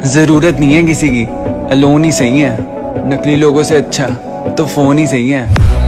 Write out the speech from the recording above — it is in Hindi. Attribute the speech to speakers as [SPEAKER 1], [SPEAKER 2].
[SPEAKER 1] ज़रूरत नहीं है किसी की। अलोन ही सही है। नकली लोगों से अच्छा तो फ़ोन ही सही है।